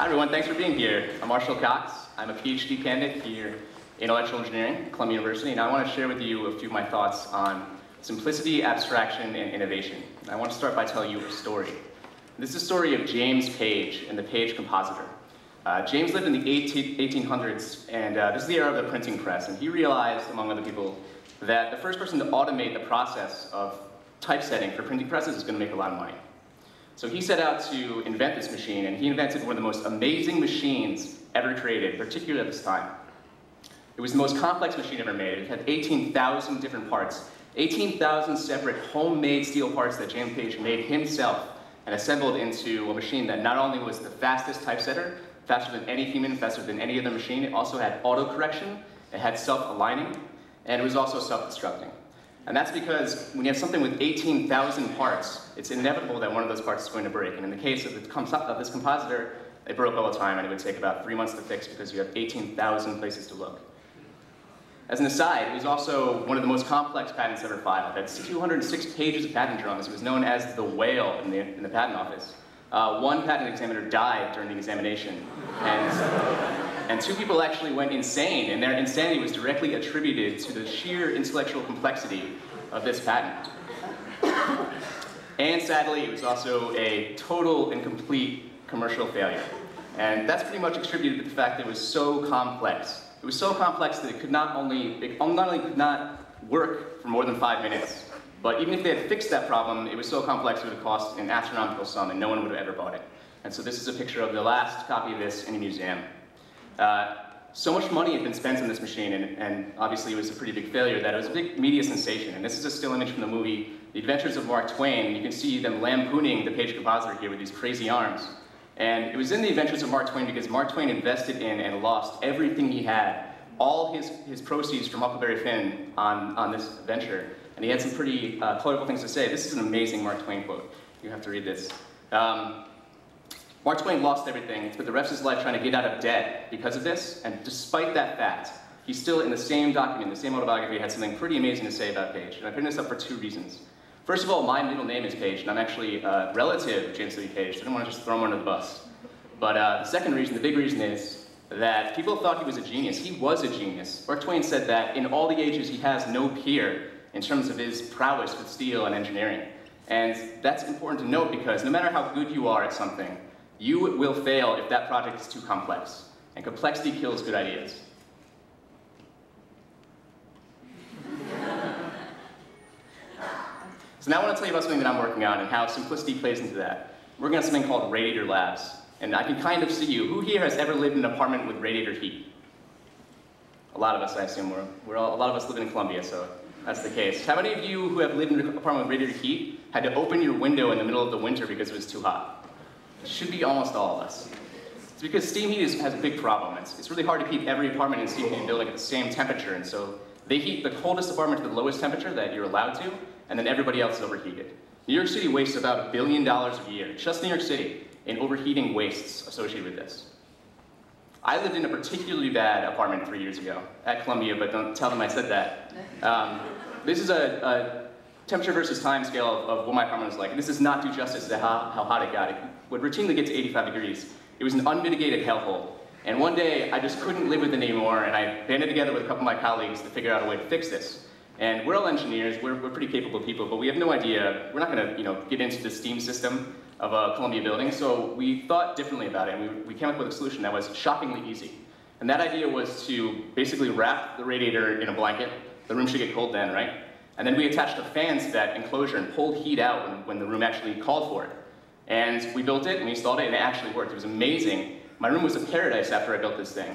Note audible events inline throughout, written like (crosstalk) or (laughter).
Hi everyone, thanks for being here. I'm Marshall Cox. I'm a PhD candidate here in electrical engineering at Columbia University, and I want to share with you a few of my thoughts on simplicity, abstraction, and innovation. I want to start by telling you a story. This is the story of James Paige and the Paige Compositor. Uh, James lived in the 18, 1800s, and uh, this is the era of the printing press, and he realized, among other people, that the first person to automate the process of typesetting for printing presses is going to make a lot of money. So he set out to invent this machine, and he invented one of the most amazing machines ever created, particularly at this time. It was the most complex machine ever made. It had 18,000 different parts, 18,000 separate homemade steel parts that James Paige made himself and assembled into a machine that not only was the fastest typesetter, faster than any human, faster than any other machine, it also had auto-correction, it had self-aligning, and it was also self-destructing. And that's because when you have something with 18,000 parts, it's inevitable that one of those parts is going to break. And in the case of, this compositor, it broke all the time, and it would take about three months to fix because you have 18,000 places to look. As an aside, it was also one of the most complex patents ever filed. That's 206 pages of patent drawings. It was known as the whale in the, in the patent office. Uh, one patent examiner died during the examination, and, and two people actually went insane, and their insanity was directly attributed to the sheer intellectual complexity of this patent. (coughs) And sadly, it was also a total and complete commercial failure. And that's pretty much attributed to the fact that it was so complex. It was so complex that it could not only, it not only could not work for more than five minutes, but even if they had fixed that problem, it was so complex it would have cost an astronomical sum and no one would have ever bought it. And so this is a picture of the last copy of this in a museum. Uh, so much money had been spent on this machine, and, and, obviously it was a pretty big failure, that it was a big media sensation. And this is a still image from the movie The Adventures of Mark Twain, you can see them lampooning the Paige compositor here with these crazy arms. And it was in The Adventures of Mark Twain because Mark Twain invested in and lost everything he had, all his, his proceeds from Huckleberry Finn on, on this venture. And he had some pretty uh, colorful things to say. This is an amazing Mark Twain quote. You have to read this. Um, Mark Twain lost everything, spent the rest of his life trying to get out of debt because of this, and despite that fact, he still, in the same document, the same autobiography, had something pretty amazing to say about Paige. And I bring this up for two reasons. First of all, my middle name is Paige, and I'm actually a relative of James Lee Paige, so I didn't want to just throw him under the bus. But uh, the second reason, the big reason is that people thought he was a genius. He was a genius. Mark Twain said that in all the ages he has no peer in terms of his prowess with steel and engineering. And that's important to note because no matter how good you are at something, you will fail if that project is too complex. And complexity kills good ideas. so now I want to tell you about something that I'm working on and how simplicity plays into that. We're working on something called Radiator Labs. And I can kind of see you. Who here has ever lived in an apartment with radiator heat? A lot of us, I assume. We're, we're all, a lot of us live in Columbia, so that's the case. How many of you who have lived in an apartment with radiator heat had to open your window in the middle of the winter because it was too hot? Should be almost all of us. It's because steam heat is, has a big problem. It's, it's really hard to keep every apartment in a steam heated building at the same temperature, and so they heat the coldest apartment to the lowest temperature that you're allowed to, and then everybody else is overheated. New York City wastes about a billion dollars a year, just New York City, in overheating wastes associated with this. I lived in a particularly bad apartment three years ago at Columbia, but don't tell them I said that. (laughs) Um, this is a, a, temperature versus time scale of, of, what my apartment was like. And this does not do justice to how, how hot it got. It would routinely get to 85 degrees. It was an unmitigated hellhole. And one day, I just couldn't live with it anymore, and I banded together with a couple of my colleagues to figure out a way to fix this. And we're all engineers, we're, we're pretty capable people, but we have no idea, we're not gonna you know, get into the steam system of a Columbia building, so we thought differently about it, and we, we came up with a solution that was shockingly easy. And that idea was to basically wrap the radiator in a blanket. The room should get cold then, right? And then we attached a fan to that enclosure and pulled heat out when, when the room actually called for it. And we built it, and we installed it, and it actually worked. It was amazing. My room was a paradise after I built this thing.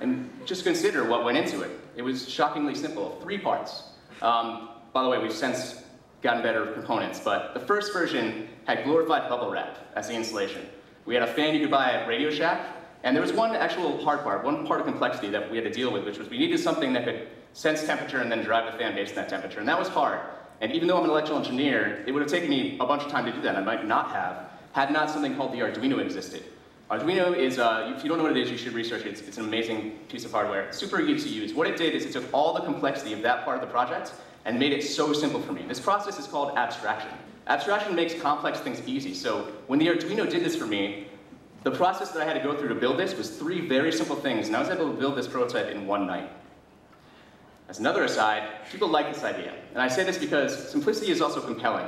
And just consider what went into it. It was shockingly simple, three parts. Um, by the way, we've since gotten better components, but the first version had glorified bubble wrap as the insulation. We had a fan you could buy at Radio Shack, and there was one actual hard part, one part of complexity that we had to deal with, which was we needed something that could sense temperature and then drive the fan based on that temperature, and that was hard. And even though I'm an electrical engineer, it would have taken me a bunch of time to do that, I might not have, had not something called the Arduino existed. Arduino is, uh, if you don't know what it is, you should research it. It's, it's an amazing piece of hardware. super easy to use. What it did is it took all the complexity of that part of the project and made it so simple for me. This process is called abstraction. Abstraction makes complex things easy. So when the Arduino did this for me, The process that I had to go through to build this was three very simple things, and I was able to build this prototype in one night. As another aside, people like this idea. And I say this because simplicity is also compelling.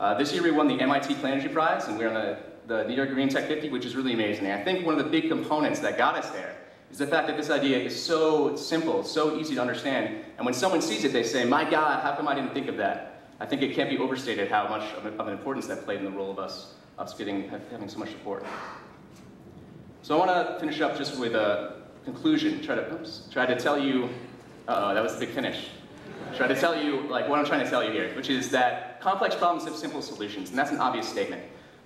Uh, this year we won the MIT Clean Energy Prize, and we're on the, the New York Green Tech 50, which is really amazing. And I think one of the big components that got us there is the fact that this idea is so simple, so easy to understand, and when someone sees it, they say, my God, how come I didn't think of that? I think it can't be overstated how much of an importance that played in the role of us, us getting, having so much support. So I want to finish up just with a conclusion, try to, oops, try to tell you, uh oh that was the big finish. Try to tell you, like, what I'm trying to tell you here, which is that complex problems have simple solutions, and that's an obvious statement.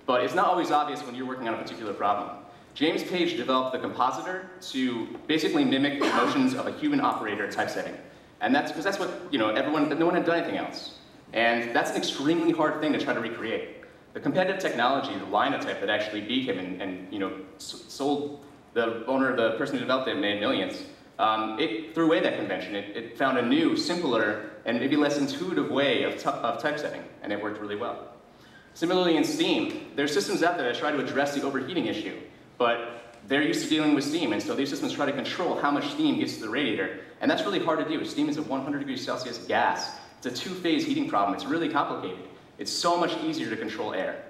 But it's not always obvious when you're working on a particular problem. James Paige developed the compositor to basically mimic the motions of a human operator typesetting. And that's because that's what, you know, everyone, no one had done anything else. And that's an extremely hard thing to try to recreate. The competitive technology, the linotype that actually beat him and, and you know, sold the owner, the person who developed it, made millions, um, it threw away that convention. It, it, found a new, simpler, and maybe less intuitive way of, of typesetting, and it worked really well. Similarly in steam, there are systems out there that try to address the overheating issue, but they're used to dealing with steam, and so these systems try to control how much steam gets to the radiator, and that's really hard to do. Steam is a 100 degrees Celsius gas. It's a two-phase heating problem. It's really complicated. It's so much easier to control air.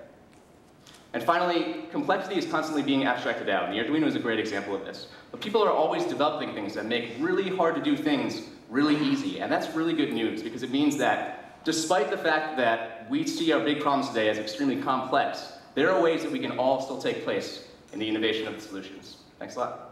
And finally, complexity is constantly being abstracted out. And the Arduino is a great example of this. But people are always developing things that make really hard to do things really easy. And that's really good news because it means that despite the fact that we see our big problems today as extremely complex, there are ways that we can all still take place in the innovation of the solutions. Thanks a lot.